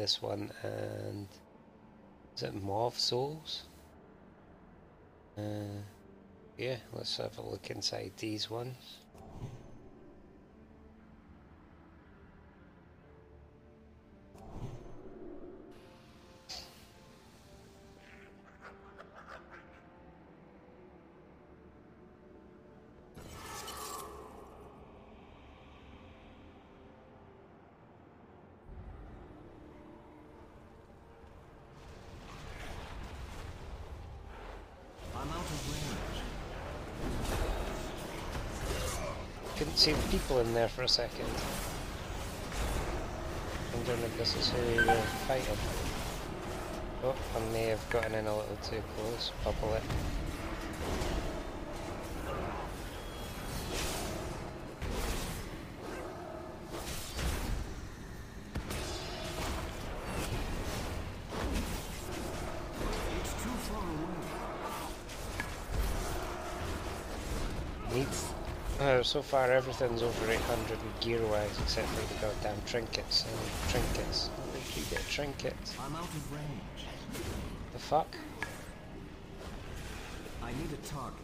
this one and is it Mauve Souls? Uh, yeah, let's have a look inside these ones. In there for a second. Wondering if this is who we were fighting. Oh, I may have gotten in a little too close. Bubble it. So far everything's over 800 gear-wise except for the goddamn trinkets. And trinkets. I think you get trinkets. I'm out of range. The fuck? I need a target.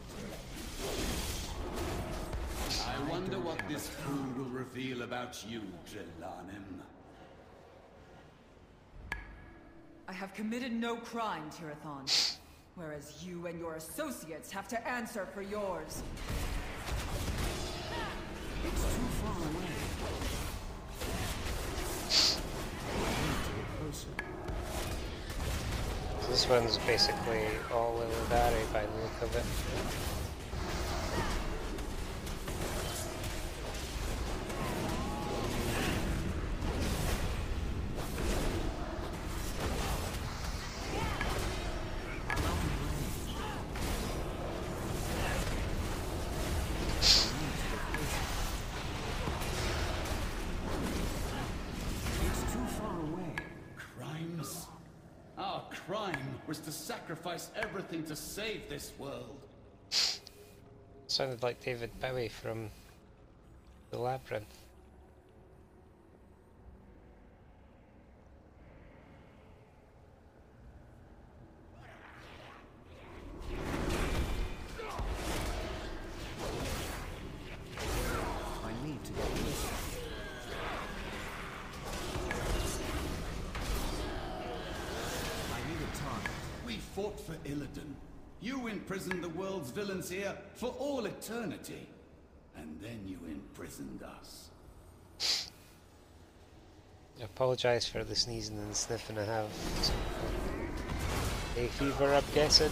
I wonder what this fool will reveal about you, Drelanim. I have committed no crime, Tirathon. Whereas you and your associates have to answer for yours. This one's basically all Illidari by the look of it. Save this world. Sounded like David Bowie from The Labyrinth. Eternity. And then you imprisoned us. I apologise for the sneezing and sniffing I have. a fever, I'm guessing.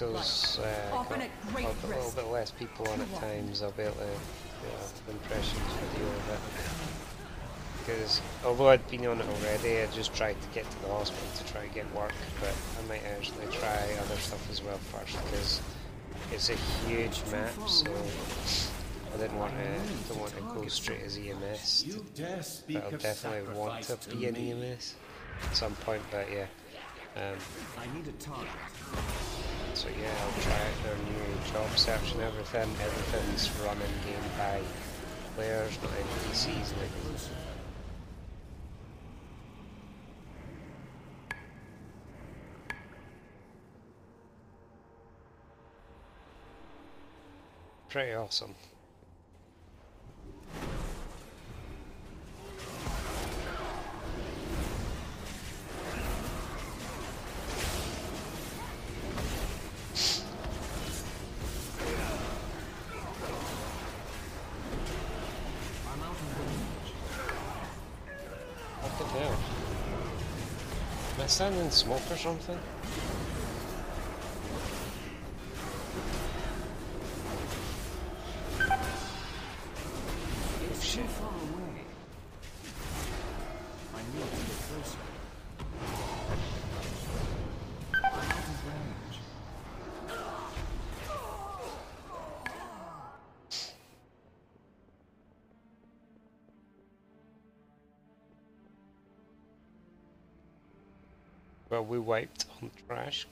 Pixels, uh, got a little bit less people on at times, I'll be able to do impressions video of it. Because although I'd been on it already, I just tried to get to the hospital to try and get work, but I might actually try other stuff as well first, because it's a huge map, so I didn't want to, don't want to go straight as EMS, but I'll definitely want to be an EMS at some point, but yeah. Um, I need a target. So yeah, I'll try out their new job search and everything. Everything's running game by players, not NPCs like Pretty awesome. Standing smoke or something?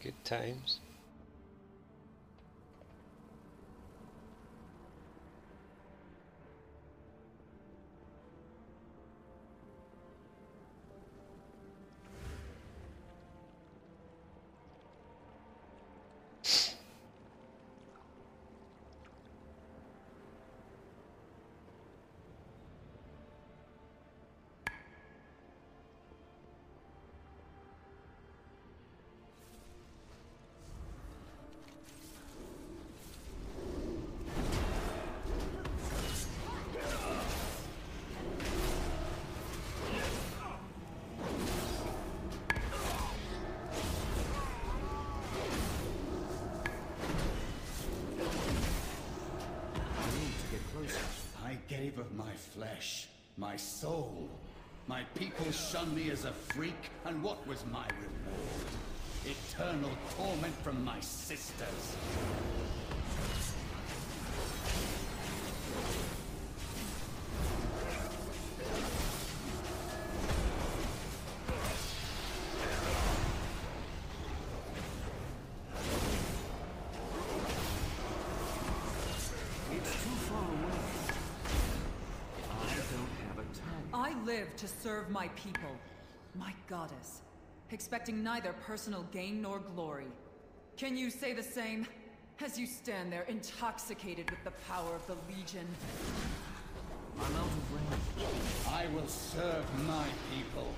Good times. Of my flesh, my soul. My people shun me as a freak, and what was my reward? Eternal torment from my sisters. Serve my people, my goddess, expecting neither personal gain nor glory. Can you say the same? As you stand there intoxicated with the power of the Legion. I'm out of range. I will serve my people,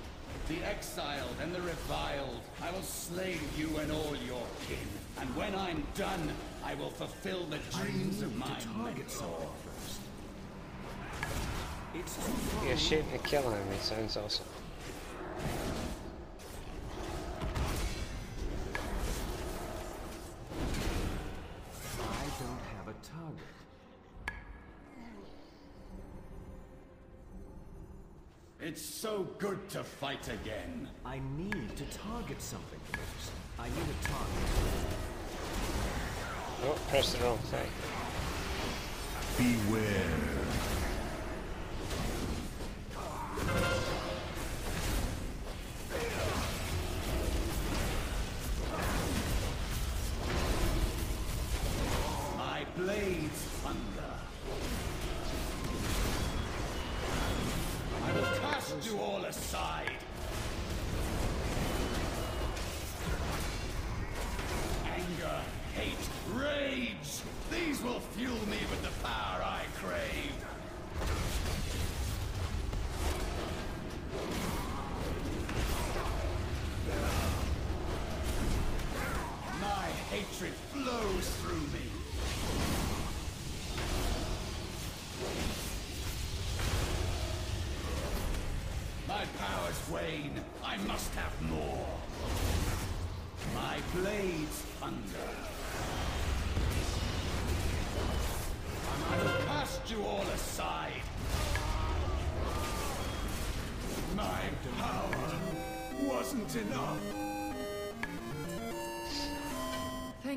the exiled and the reviled. I will slay you and all your kin. And when I'm done, I will fulfill the dreams of need my to target mentor. You're away. shooting to kill him. It sounds awesome. I don't have a target. It's so good to fight again. I need to target something first. I need a target. Oh, press the wrong thing. Beware.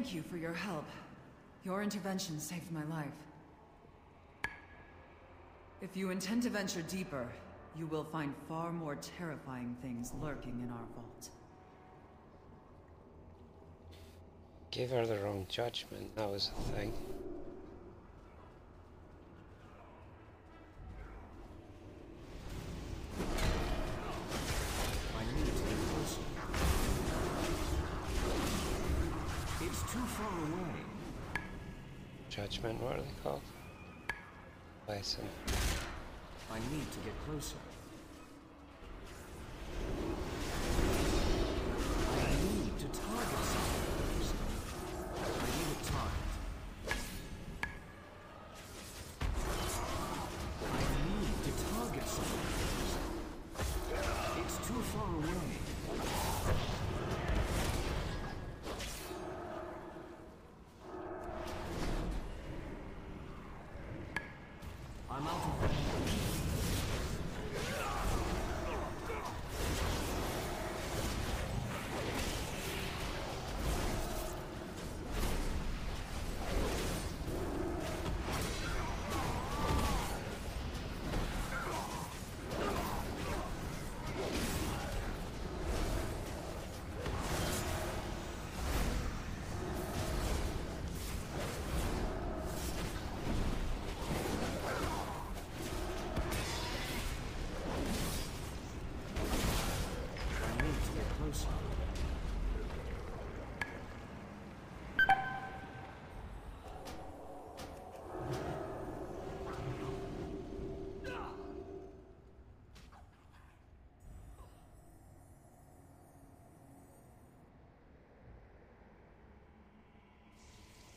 Thank you for your help. Your intervention saved my life. If you intend to venture deeper, you will find far more terrifying things lurking in our vault. Give her the wrong judgment. That was the thing.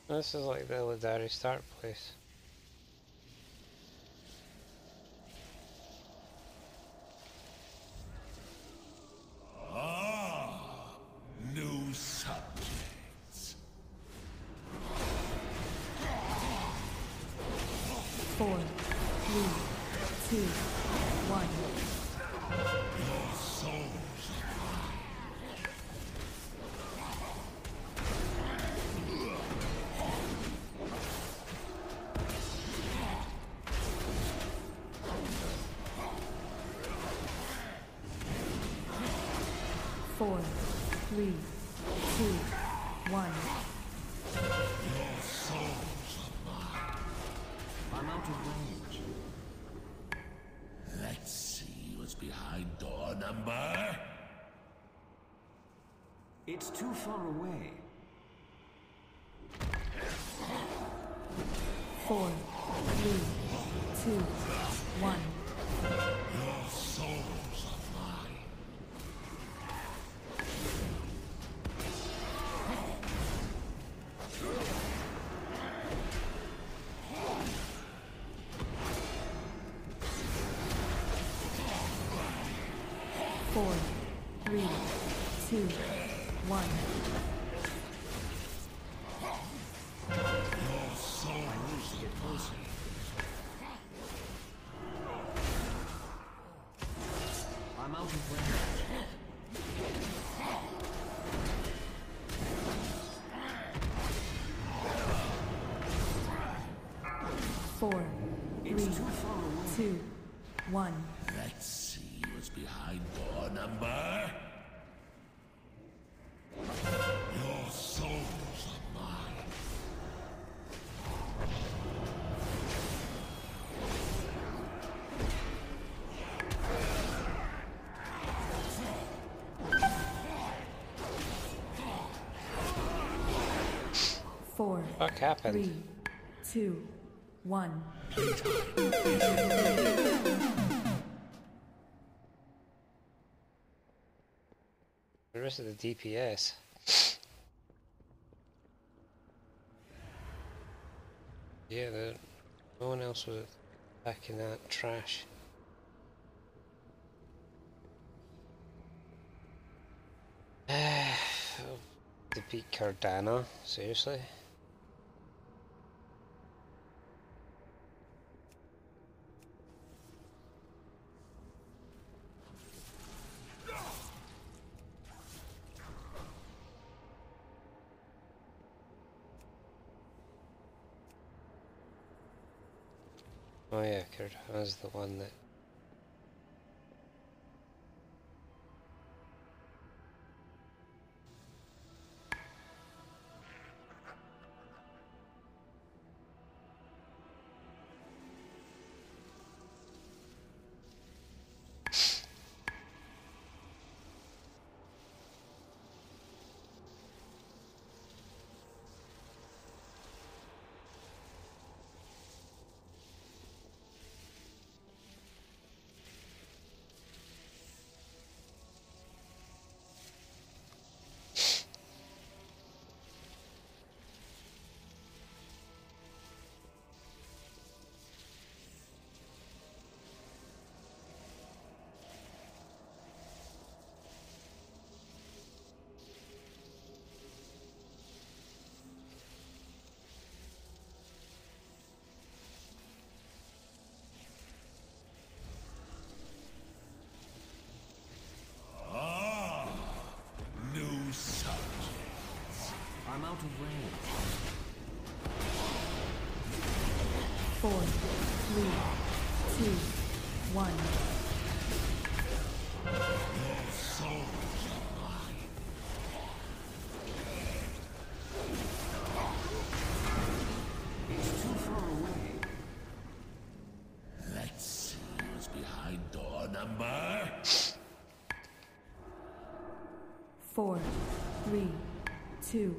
This is like the Illidari start place. Far away. Four, two, one. Let's see what's behind door number. Your souls are mine. Four, What happened? three, two, one. The rest of the DPS. Yeah, the, no one else was back in that trash. Defeat Cordana, seriously? Yeah, Cordana's the one that Four, three, two, one. Mine. It's too far away. Let's see what's behind door number. Four, three, two,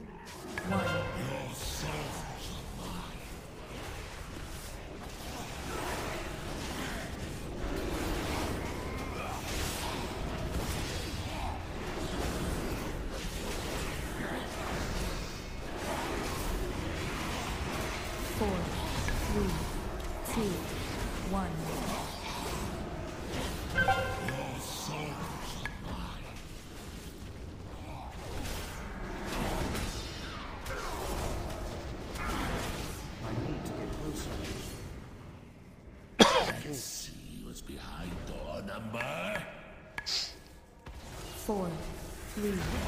Three.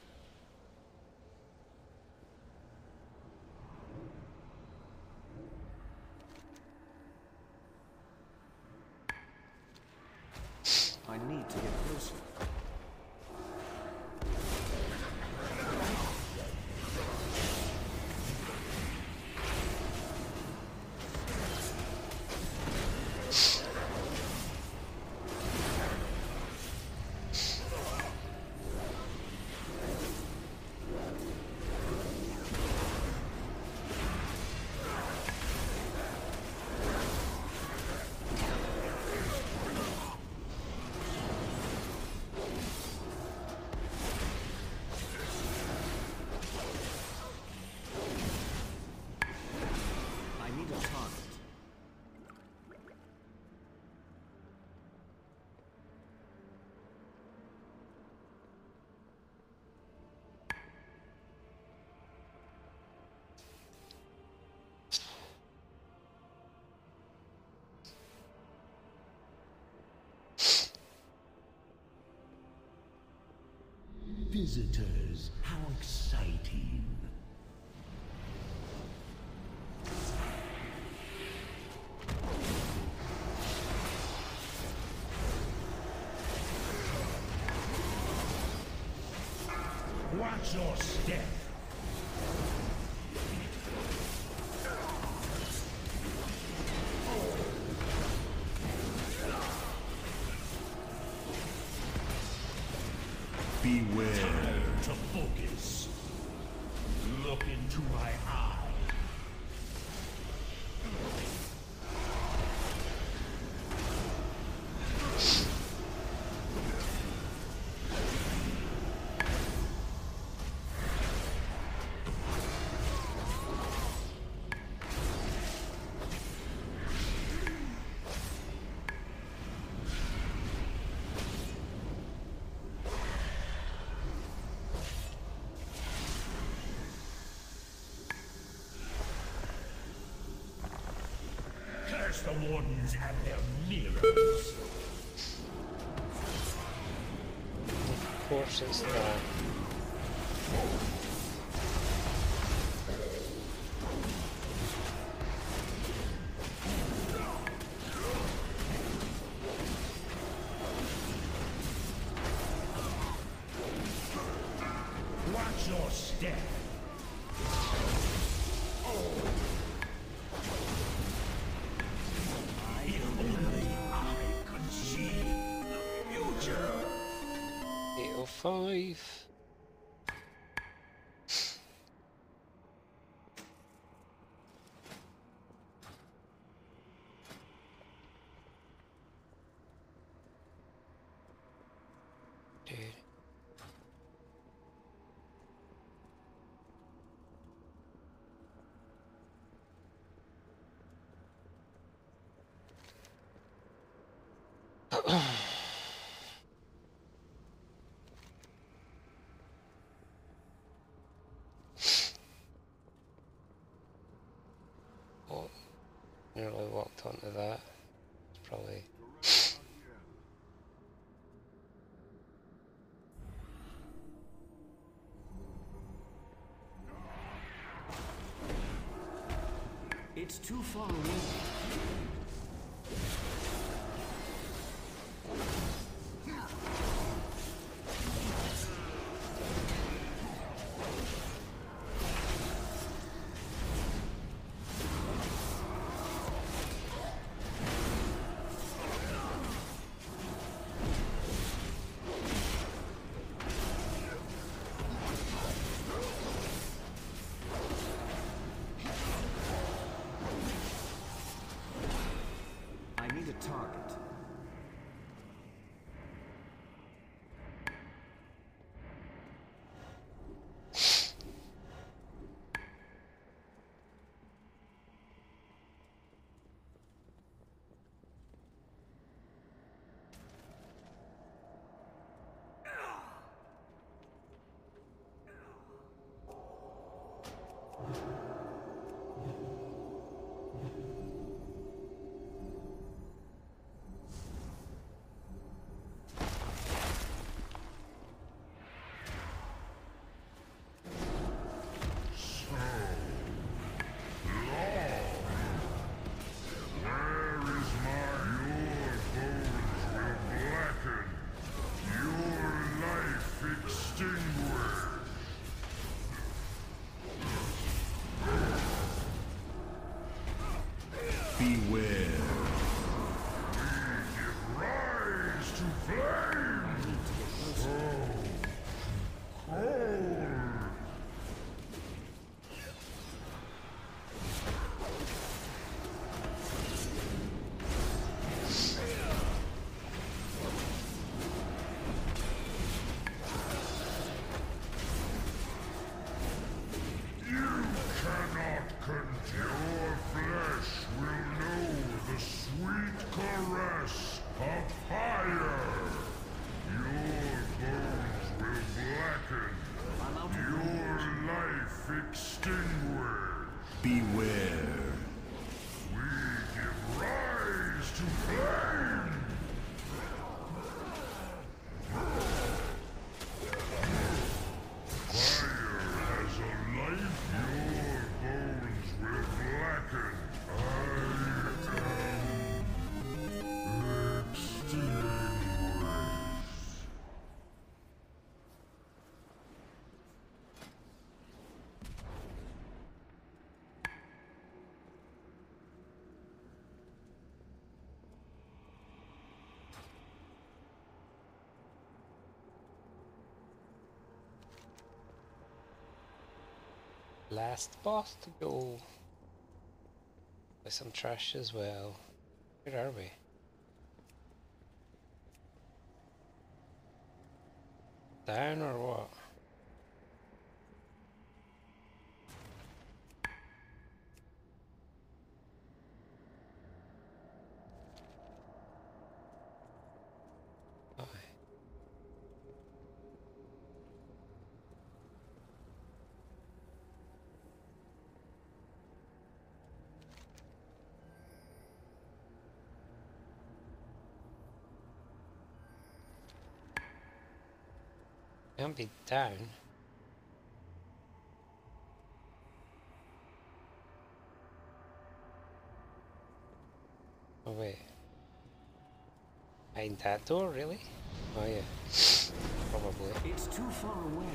visitors. How exciting. Watch your step. Curse the Wardens and their mirrors! Of course it's not. It's too far away. Last boss to go. There's some trash as well. Where are we? Down or what? Can't be down. Oh wait. Ain't that door, really? Oh yeah. Probably. It's too far away.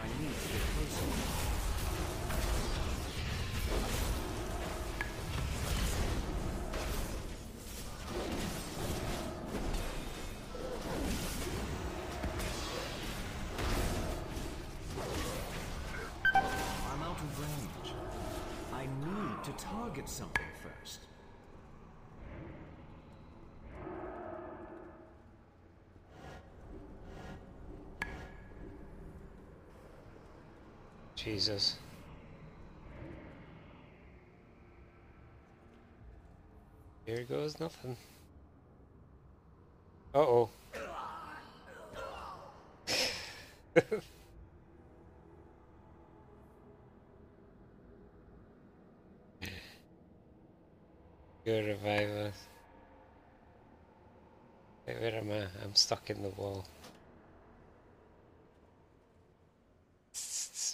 I need to get closer. Target something first. Jesus. Here goes nothing. Uh oh. Go revive us. Wait, where am I? I'm stuck in the wall.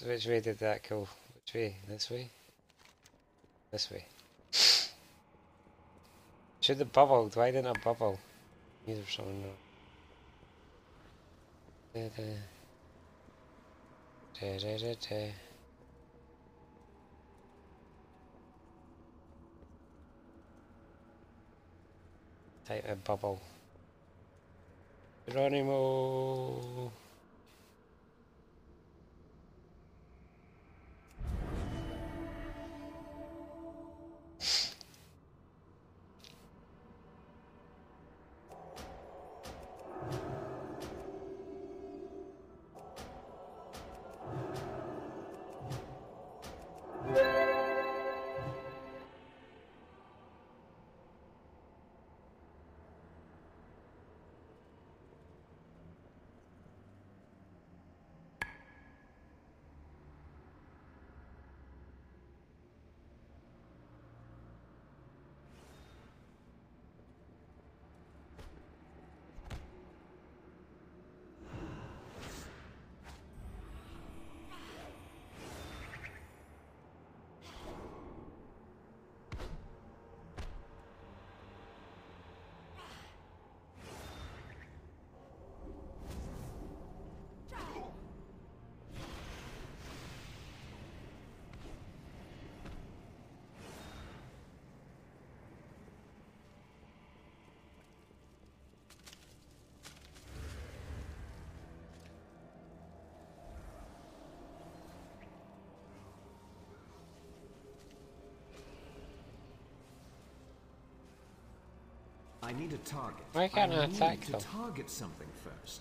Which way did that go? Which way? This way? This way. Should have bubbled. Why didn't I bubble? Either someone know. Da, da, da, da. Type a bubble. Geronimo. I need a target. Why can't I need attack to them? target something first.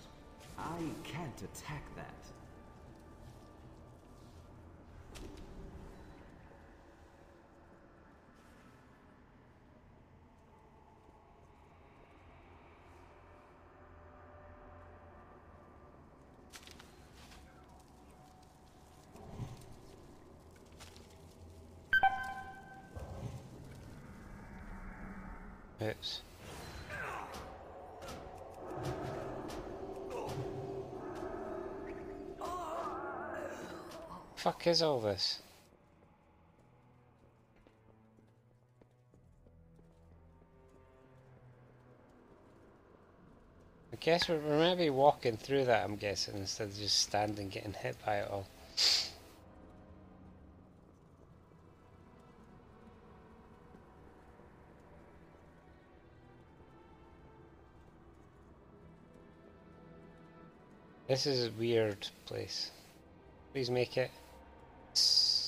I can't attack that. Oops. Fuck is all this? I guess we're, maybe walking through that, I'm guessing, instead of just standing getting hit by it all. This is a weird place. Please make it. Yes.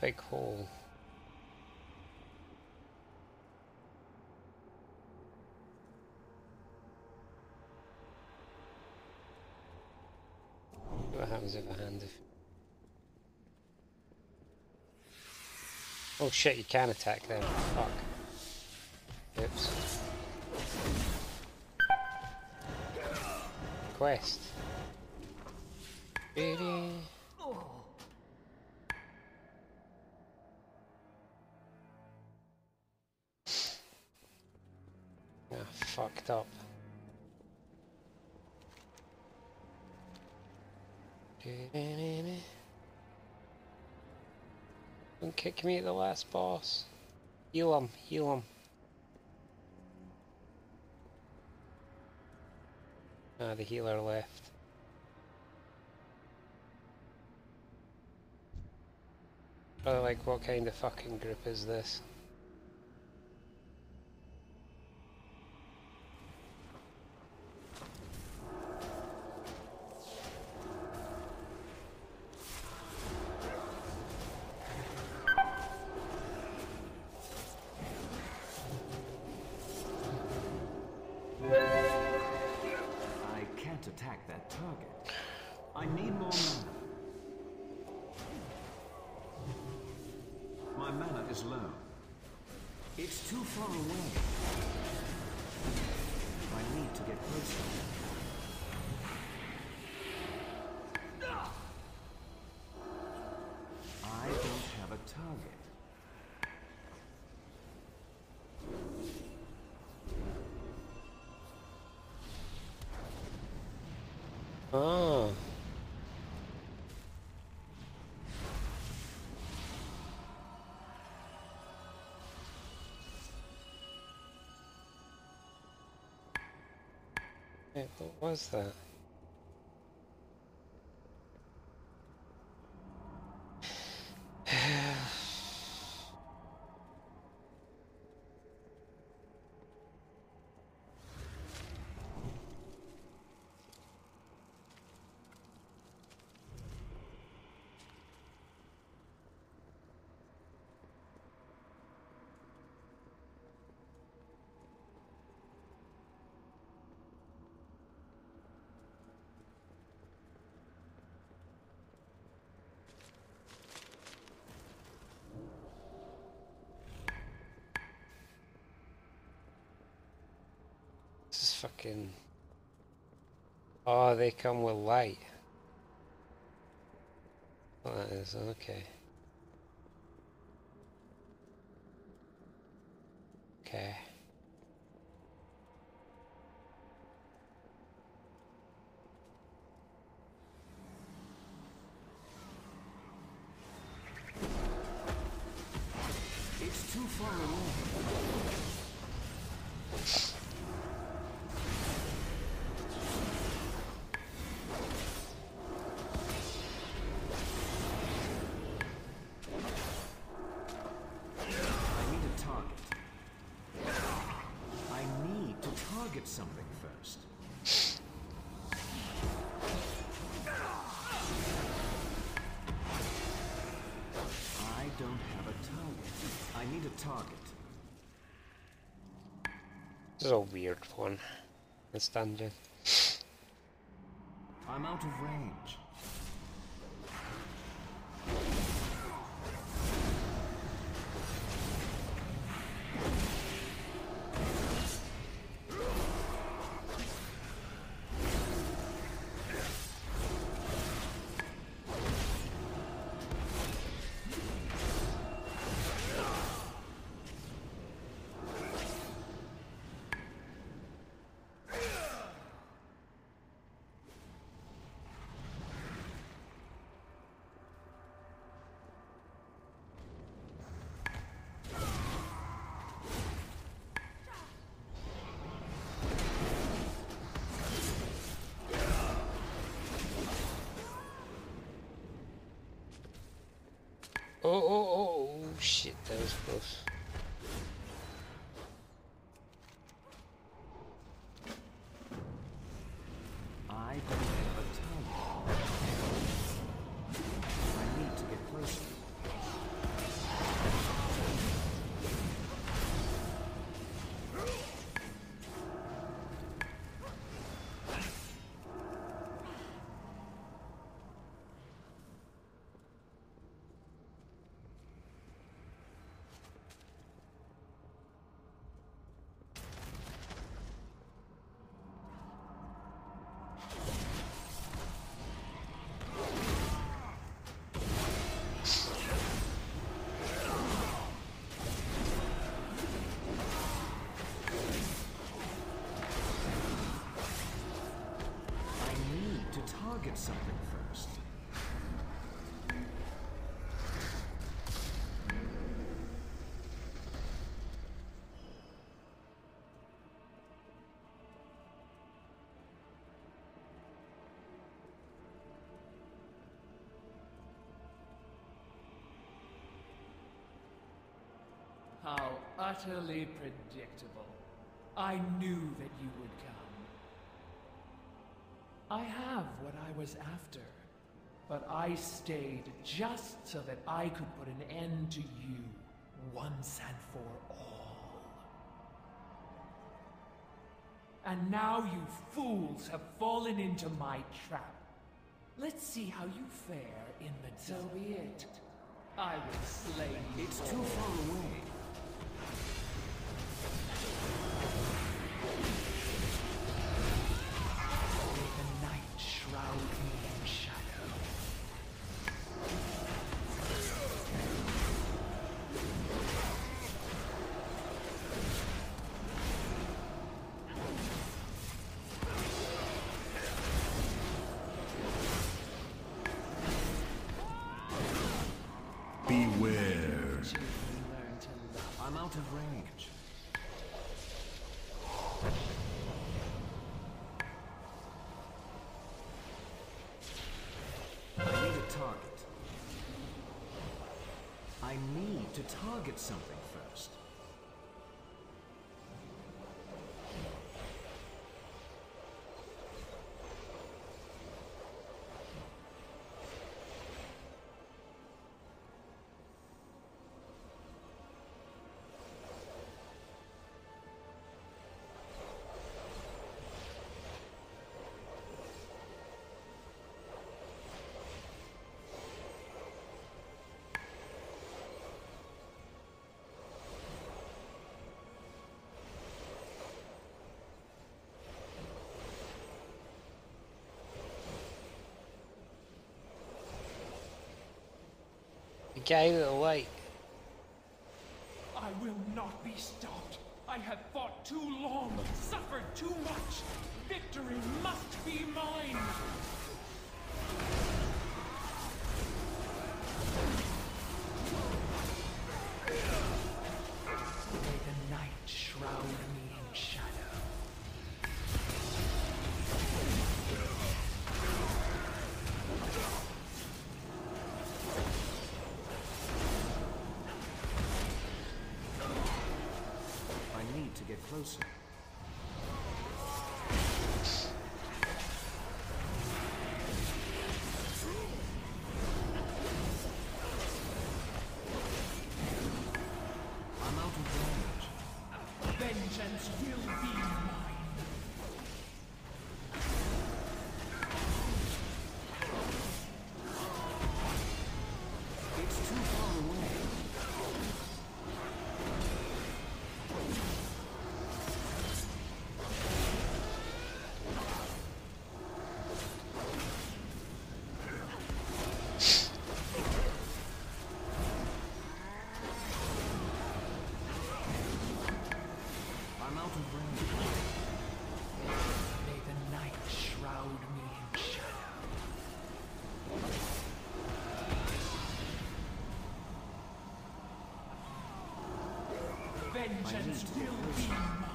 Big hole. Oh shit, you can attack them. Fuck. Oops. Quest. Really? Ah, fucked up. Don't kick me at the last boss. Heal him, heal him. Ah, the healer left. Oh, like, what kind of fucking group is this? mana is low. It's too far away. I need to get closer. Wait, what was that? This is fucking. Oh, they come with light. Oh, that is okay. Okay. Something first. I don't have a target. I need a target. This is a weird one. This dungeon. I'm out of range. To target something first. How utterly predictable. I knew that you would come. I have what I was after, but I stayed just so that I could put an end to you once and for all. And now you fools have fallen into my trap. Let's see how you fare in the So be it. I will slay you. It's too far away. Target something With the light. I will not be stopped. I have fought too long, suffered too much. Victory must be mine. Closer. Vengeance will be mine.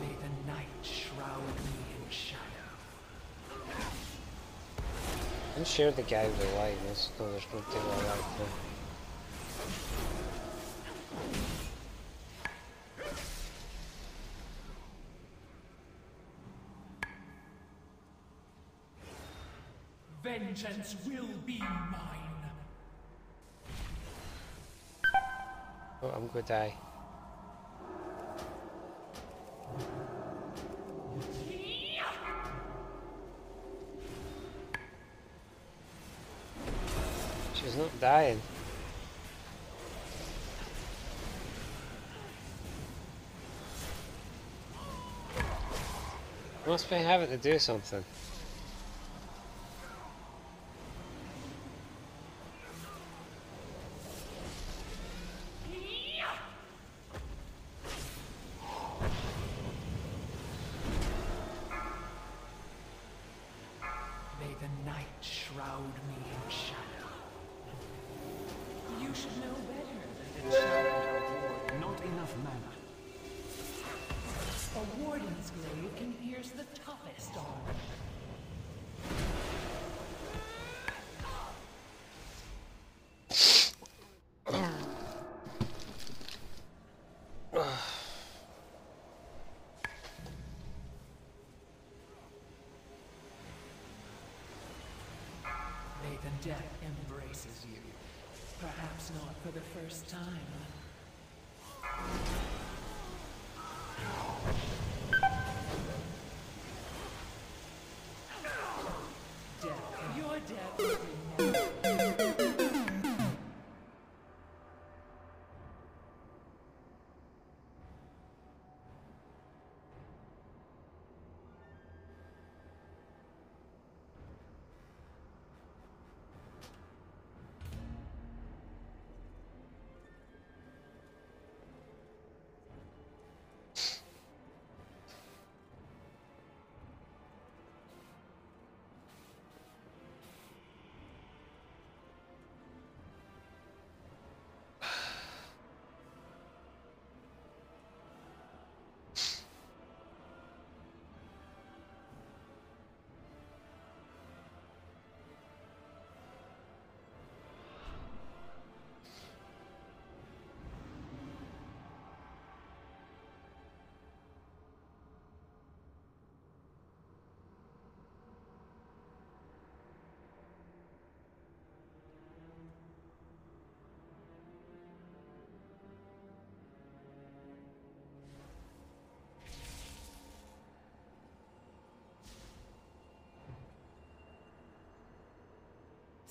May the night shroud me in shadow. I'm sure the guy with the light is. No, there's no deal like that. Vengeance will be mine. Oh, I'm gonna die. She's not dying. Must be having to do something. First time.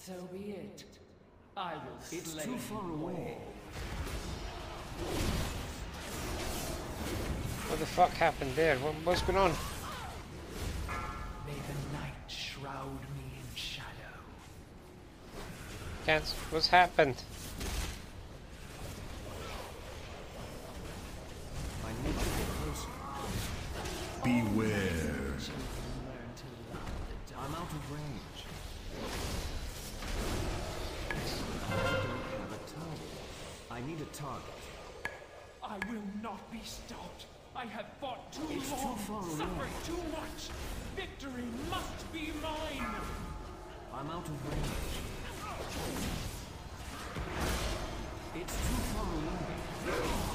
So be it. I will It's too far away. What the fuck happened there? What, what's going on? May the night shroud me in shadow. Can't. What's happened? I need to get closer. Beware. Target. I will not be stopped. I have fought too It's too long, far away. suffered too much. Victory must be mine. I'm out of range. It's too far away.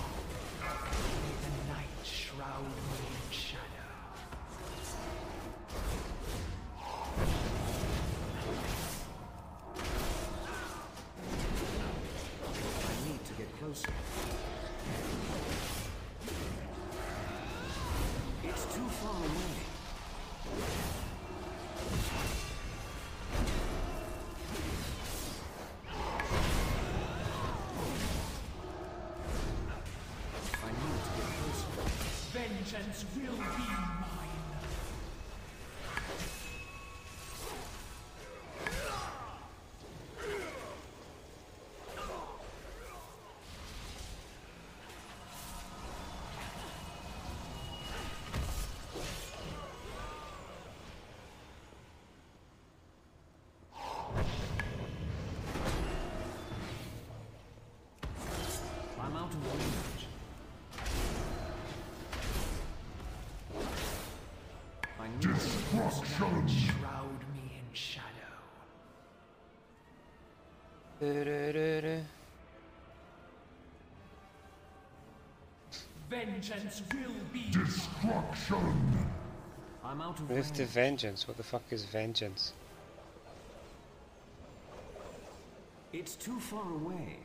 Vengeance will be closer. Shroud me in shadow. Vengeance will be Destruction. I'm out of Move range. to vengeance. What the fuck is vengeance? It's too far away.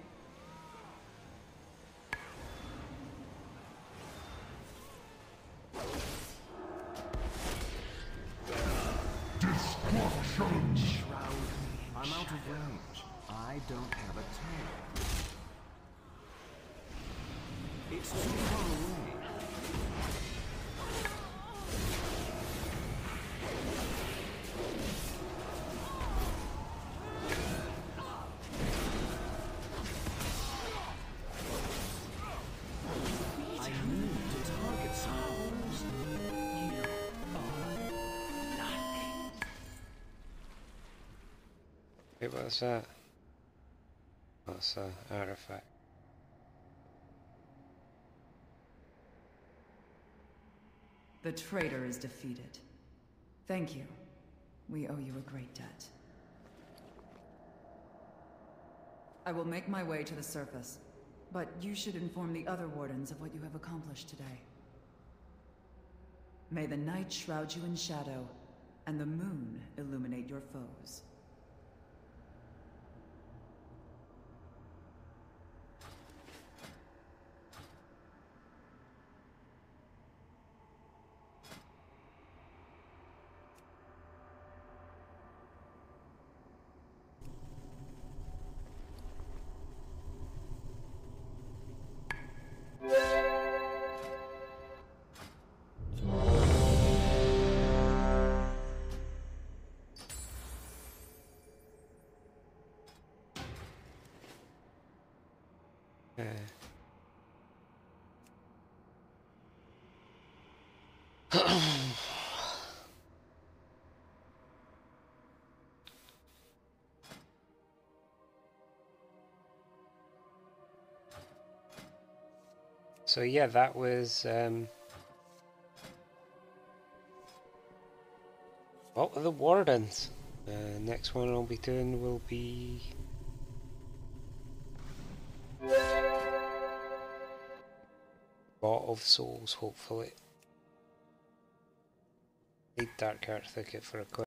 Wait, what's that? What's a artifact? The traitor is defeated. Thank you. We owe you a great debt. I will make my way to the surface, but you should inform the other wardens of what you have accomplished today. May the night shroud you in shadow, and the moon illuminate your foes. so yeah, that was um, what were the wardens? Uh, next one I'll be doing will be Bot of Souls, hopefully. Need Darkheart Thicket for a quick.